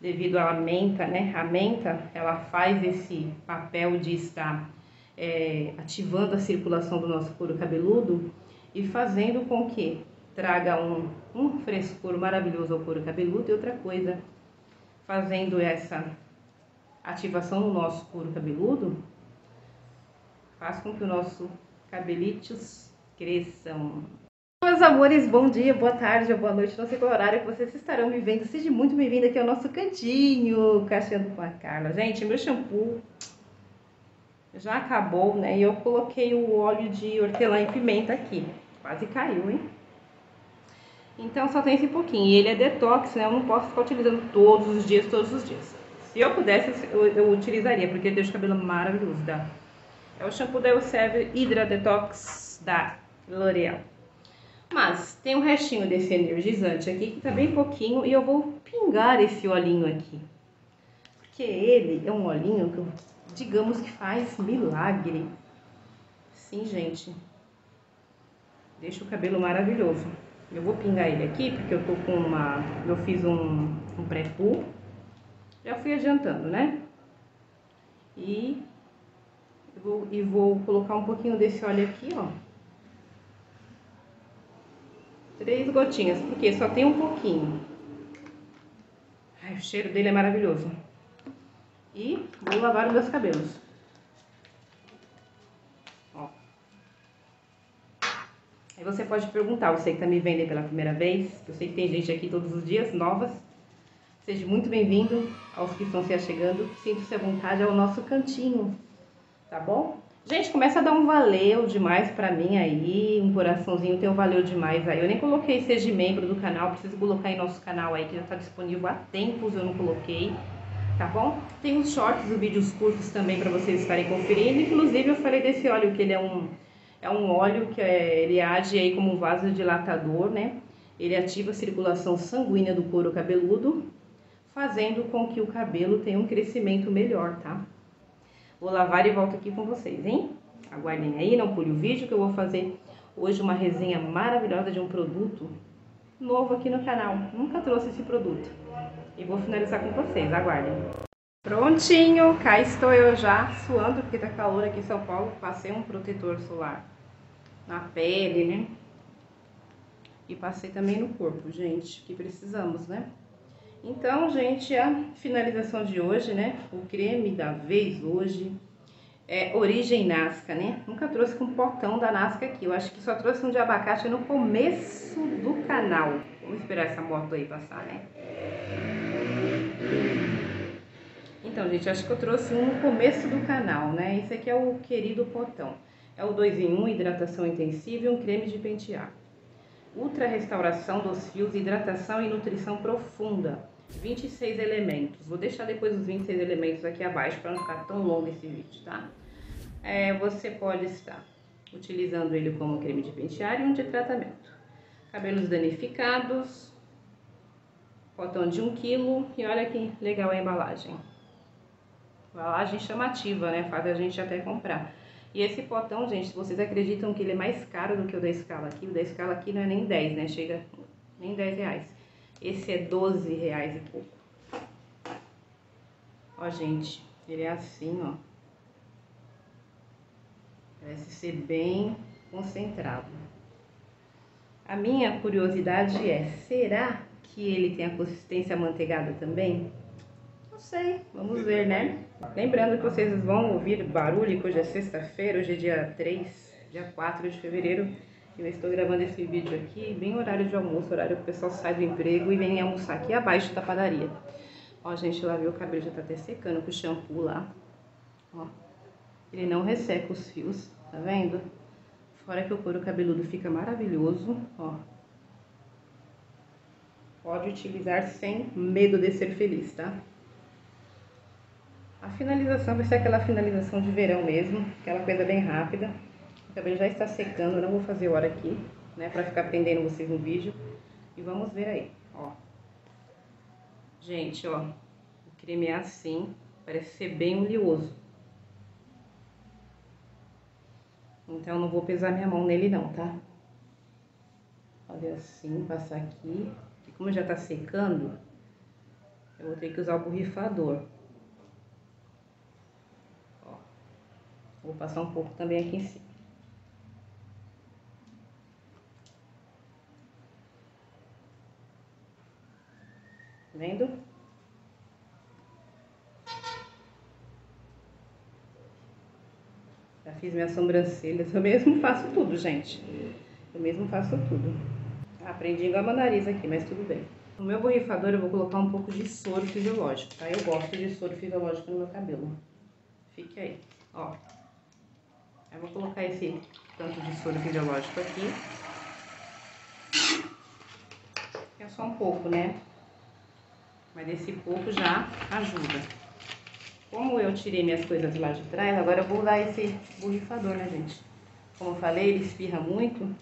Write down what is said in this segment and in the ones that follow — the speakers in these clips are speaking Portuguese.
devido à menta, né? A menta, ela faz esse papel de estar é, ativando a circulação do nosso couro cabeludo e fazendo com que traga um, um frescor maravilhoso ao couro cabeludo e outra coisa, fazendo essa ativação no nosso couro cabeludo, faz com que o nosso cabelitos cresçam. Meus amores, bom dia, boa tarde ou boa noite, não sei qual horário que vocês estarão me vendo. Seja muito bem-vindo aqui ao nosso cantinho, Cacheando com a Carla. Gente, meu shampoo já acabou, né? E eu coloquei o óleo de hortelã e pimenta aqui. Quase caiu, hein? Então só tem esse pouquinho. E ele é detox, né? Eu não posso ficar utilizando todos os dias, todos os dias. Se eu pudesse, eu, eu utilizaria, porque deixa o cabelo maravilhoso, tá? É o shampoo da Elseve Hydra Detox da L'Oreal. Mas tem um restinho desse energizante aqui que tá bem pouquinho e eu vou pingar esse olhinho aqui. Porque ele é um olhinho que, digamos que faz milagre. Sim, gente. Deixa o cabelo maravilhoso. Eu vou pingar ele aqui porque eu tô com uma... Eu fiz um, um pré-pull. Já fui adiantando, né? E vou, e vou colocar um pouquinho desse óleo aqui, ó. Três gotinhas, porque só tem um pouquinho. Ai, o cheiro dele é maravilhoso. E vou lavar os meus cabelos. Ó. Aí você pode perguntar, você que tá me vendo pela primeira vez, eu sei que tem gente aqui todos os dias, novas. Seja muito bem-vindo aos que estão se achegando. Sinta-se à vontade ao nosso cantinho tá bom? Gente, começa a dar um valeu demais pra mim aí, um coraçãozinho tem um valeu demais aí. Eu nem coloquei seja membro do canal, preciso colocar em nosso canal aí, que já tá disponível há tempos, eu não coloquei, tá bom? Tem os shorts e vídeos curtos também pra vocês estarem conferindo, inclusive eu falei desse óleo, que ele é um, é um óleo que é, ele age aí como um vasodilatador, né? Ele ativa a circulação sanguínea do couro cabeludo, fazendo com que o cabelo tenha um crescimento melhor, tá? Vou lavar e volto aqui com vocês, hein? Aguardem aí, não pule o vídeo que eu vou fazer hoje uma resenha maravilhosa de um produto novo aqui no canal. Nunca trouxe esse produto. E vou finalizar com vocês, aguardem. Prontinho, cá estou eu já suando, porque tá calor aqui em São Paulo. Passei um protetor solar na pele, né? E passei também no corpo, gente, que precisamos, né? Então, gente, a finalização de hoje, né? O creme da vez hoje é origem Nasca, né? Nunca trouxe com potão da Nasca aqui. Eu acho que só trouxe um de abacate no começo do canal. Vamos esperar essa moto aí passar, né? Então, gente, acho que eu trouxe um no começo do canal, né? Esse aqui é o querido potão. É o 2 em 1, hidratação intensiva e um creme de pentear. Ultra restauração dos fios, hidratação e nutrição profunda 26 elementos. Vou deixar depois os 26 elementos aqui abaixo para não ficar tão longo esse vídeo, tá? É, você pode estar utilizando ele como creme de pentear e um de tratamento. Cabelos danificados, cotão de 1 kg e olha que legal a embalagem. Embalagem chamativa, né? Faz a gente até comprar. E esse potão, gente, vocês acreditam que ele é mais caro do que o da escala aqui? O da escala aqui não é nem 10, né? Chega nem 10 reais. Esse é 12 reais e pouco. Ó, gente, ele é assim, ó. Parece ser bem concentrado. A minha curiosidade é, será que ele tem a consistência amanteigada também? Não sei, vamos ver, né? Lembrando que vocês vão ouvir barulho, que hoje é sexta-feira, hoje é dia 3, dia 4 de fevereiro. Eu estou gravando esse vídeo aqui bem horário de almoço, horário que o pessoal sai do emprego e vem almoçar aqui abaixo da padaria. Ó, gente, eu lavei o cabelo, já tá até secando com o shampoo lá. Ó, ele não resseca os fios, tá vendo? Fora que o couro cabeludo fica maravilhoso, ó. Pode utilizar sem medo de ser feliz, tá? A finalização vai ser aquela finalização de verão mesmo, aquela coisa bem rápida cabelo já está secando, eu não vou fazer hora aqui, né, pra ficar prendendo vocês no vídeo. E vamos ver aí, ó. Gente, ó, o creme é assim, parece ser bem oleoso. Então, eu não vou pesar minha mão nele não, tá? Olha assim, passar aqui. E como já tá secando, eu vou ter que usar o borrifador. Ó, vou passar um pouco também aqui em cima. Vendo? Já fiz minhas sobrancelhas. Eu mesmo faço tudo, gente. Eu mesmo faço tudo. Aprendi igual a nariz aqui, mas tudo bem. No meu borrifador eu vou colocar um pouco de soro fisiológico, tá? Eu gosto de soro fisiológico no meu cabelo. Fique aí, ó. Eu vou colocar esse tanto de soro fisiológico aqui. É só um pouco, né? Mas esse pouco já ajuda. Como eu tirei minhas coisas lá de trás, agora eu vou usar esse borrifador, né, gente? Como eu falei, ele espirra muito.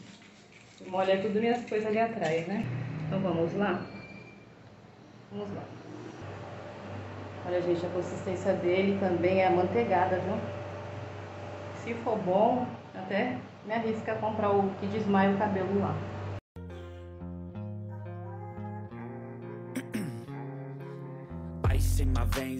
Molha tudo minhas coisas ali atrás, né? Então vamos lá? Vamos lá. Olha, gente, a consistência dele também é amanteigada, viu? Se for bom, até me arrisca a comprar o que desmaia o cabelo lá.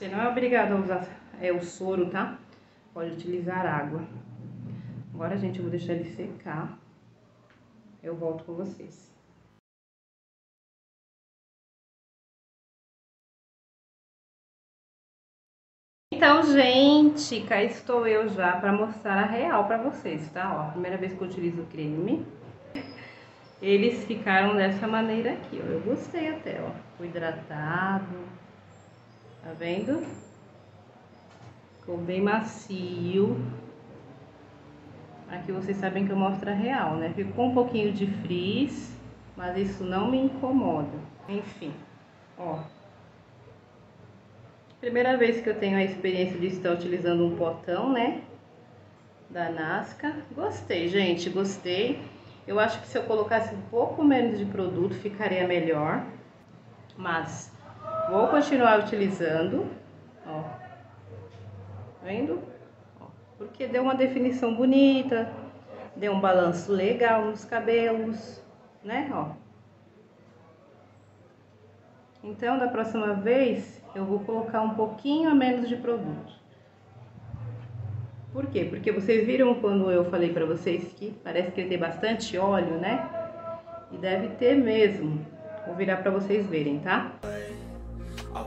Você não é obrigado a usar é, o soro, tá? Pode utilizar água. Agora, gente, eu vou deixar ele secar. Eu volto com vocês. Então, gente, cá estou eu já para mostrar a real para vocês, tá? Ó, primeira vez que eu utilizo o creme. Eles ficaram dessa maneira aqui, ó. Eu gostei até, ó. Ficou hidratado. Tá vendo? Ficou bem macio. Aqui vocês sabem que eu mostro a real, né? Ficou um pouquinho de frizz, mas isso não me incomoda. Enfim, ó. Primeira vez que eu tenho a experiência de estar utilizando um potão, né? Da Nasca. Gostei, gente, gostei. Eu acho que se eu colocasse um pouco menos de produto, ficaria melhor. Mas Vou continuar utilizando, ó. Vendo? Ó, porque deu uma definição bonita, deu um balanço legal nos cabelos, né, ó. Então, da próxima vez, eu vou colocar um pouquinho a menos de produto. Por quê? Porque vocês viram quando eu falei pra vocês que parece que ele tem bastante óleo, né? E deve ter mesmo. Vou virar pra vocês verem, tá?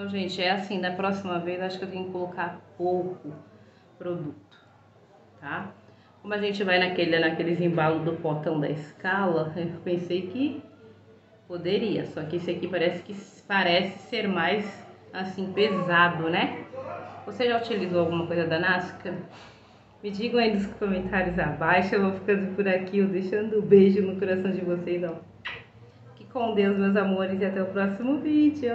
Então, gente, é assim, da próxima vez acho que eu tenho que colocar pouco produto, tá? Como a gente vai naquele, naqueles embalos do potão da escala, eu pensei que poderia, só que esse aqui parece que parece ser mais, assim, pesado, né? Você já utilizou alguma coisa da Nasca? Me digam aí nos comentários abaixo, eu vou ficando por aqui, eu deixando um beijo no coração de vocês, ó. Que com Deus, meus amores, e até o próximo vídeo!